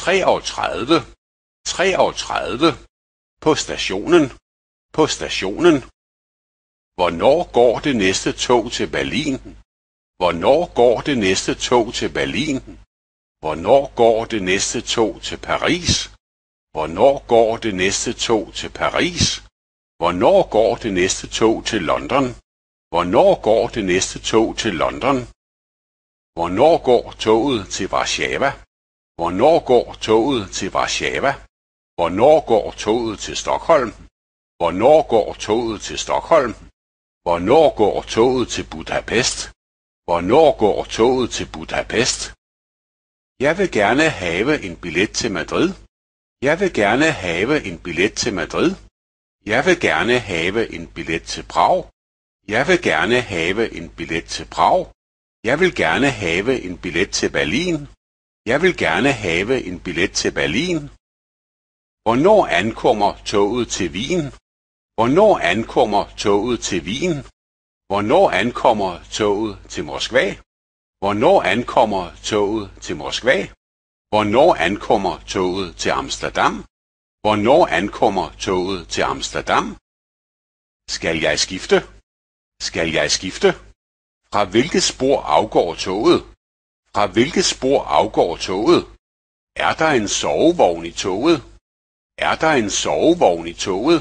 treogtredive, treogtredive, på stationen, på stationen. Hvornår går det næste tog til Berlin? Hvornår går det næste tog til Berlin? Hvornår går det næste tog til Paris? Hvornår går det næste tog til Paris? Hvornår går det næste tog til London? Hvornår går det næste tog til London? Hvornår går toget til Warszawa? Hvornår går toget til Warszawa? Hvornår går toget til Stockholm? Hvornår går toget til Stockholm? Hvornår går toget til Budapest? Hvornår går toget til Budapest? Jeg vil gerne have en billet til Madrid. Jeg vil gerne have en billet til Madrid. Jeg vil gerne have en billet til Prag. Jeg vil gerne have en billet til Prag. Jeg vil gerne have en billet til Berlin. Jeg vil gerne have en billet til Berlin. Hvornår ankommer toget til Wien? Hvornår ankommer toget til Wien? Hvornår ankommer toget til Moskva? Hvornår ankommer toget til Moskva? Hvornår ankommer toget til Amsterdam? Hvornår ankommer toget til Amsterdam? Skal jeg skifte? Skal jeg skifte? Fra hvilket spor afgår toget? Fra hvilket spor afgår toget? Er der en sovevogn i toget? Er der en sovevogn i toget?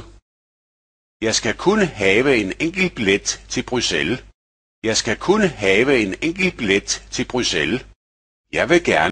Jeg skal kun have en enkelt billet til Bruxelles. Jeg skal kun have en enkelt billet til Bruxelles. Jeg vil gerne